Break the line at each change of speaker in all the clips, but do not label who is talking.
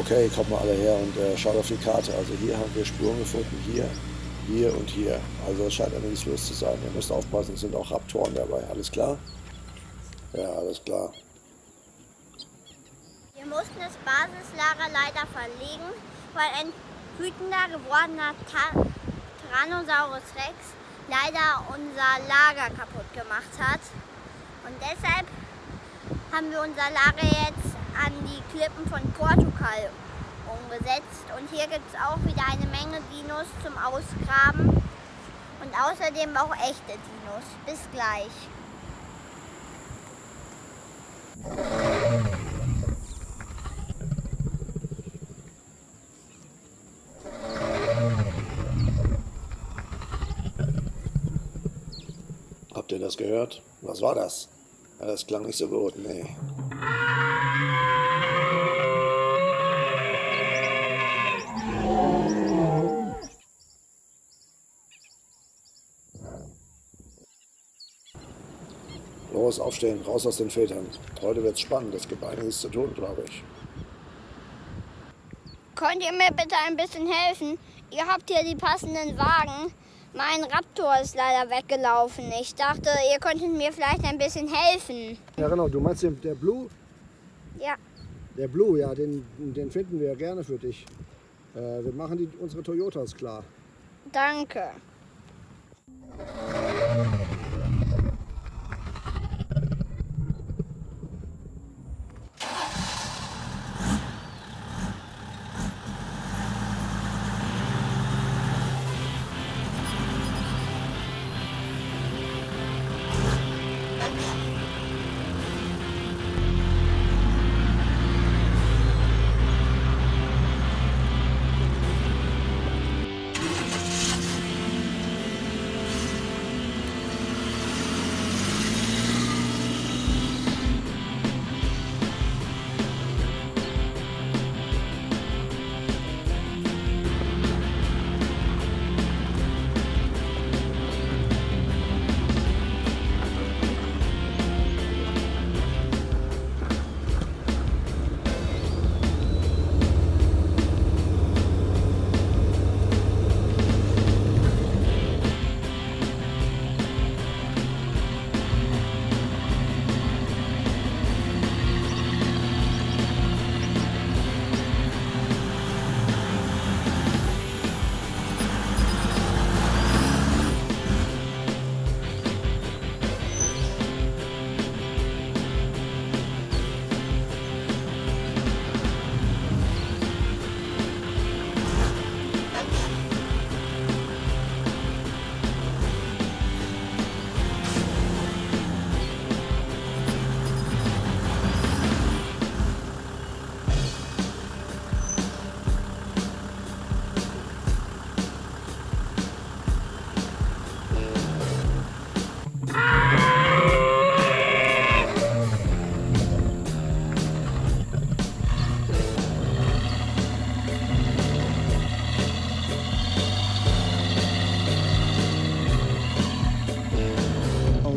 Okay, kommt mal alle her und äh, schaut auf die Karte. Also hier haben wir Spuren gefunden, hier, hier und hier. Also es scheint einiges los zu sein. Ihr müsst aufpassen, es sind auch Raptoren dabei. Alles klar? Ja, alles klar.
Wir mussten das Basislager leider verlegen, weil ein wütender gewordener Ta Tyrannosaurus Rex leider unser Lager kaputt gemacht hat. Und deshalb haben wir unser Lager jetzt an die Klippen von Portugal umgesetzt. Und hier gibt es auch wieder eine Menge Dinos zum Ausgraben und außerdem auch echte Dinos. Bis gleich.
Habt ihr das gehört? Was war das? Das klang nicht so gut, nee. Los, aufstehen, raus aus den Vätern. Heute wird's spannend, es gibt einiges zu tun, glaube ich.
Könnt ihr mir bitte ein bisschen helfen? Ihr habt hier die passenden Wagen. Mein Raptor ist leider weggelaufen. Ich dachte, ihr könntet mir vielleicht ein bisschen helfen.
Ja, genau, du meinst den, der Blue?
Ja.
Der Blue, ja, den, den finden wir gerne für dich. Äh, wir machen die, unsere Toyotas klar.
Danke.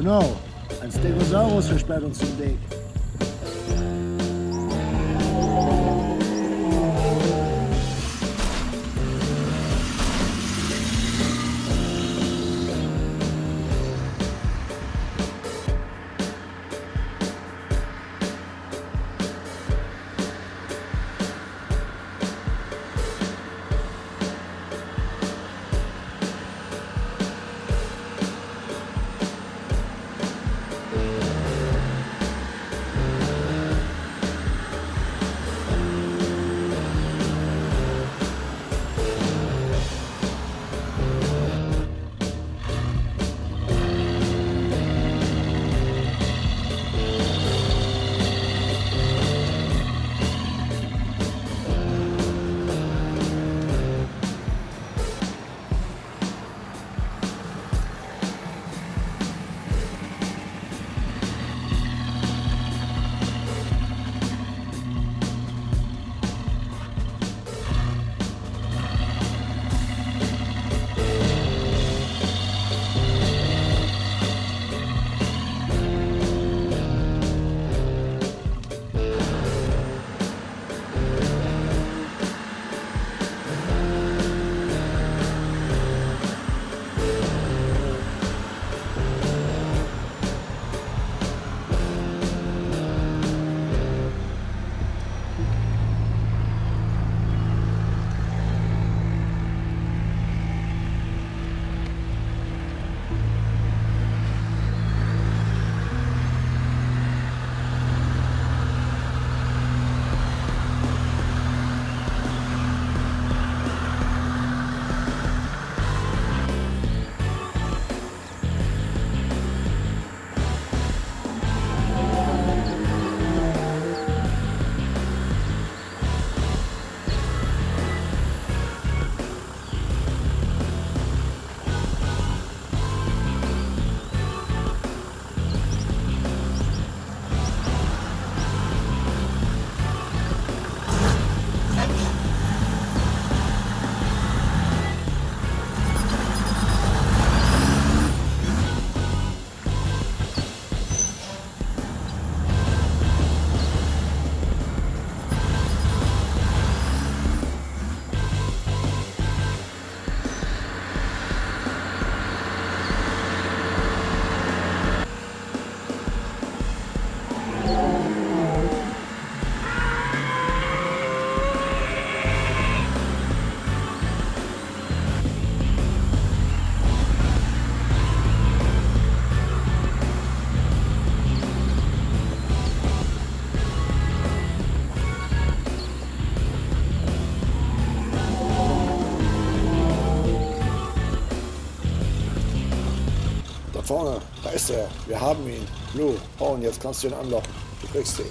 No, ein Stegosaurus versperrt uns den Weg. Vorne, da ist er. Wir haben ihn. Oh, und jetzt kannst du ihn anlocken. Du kriegst ihn.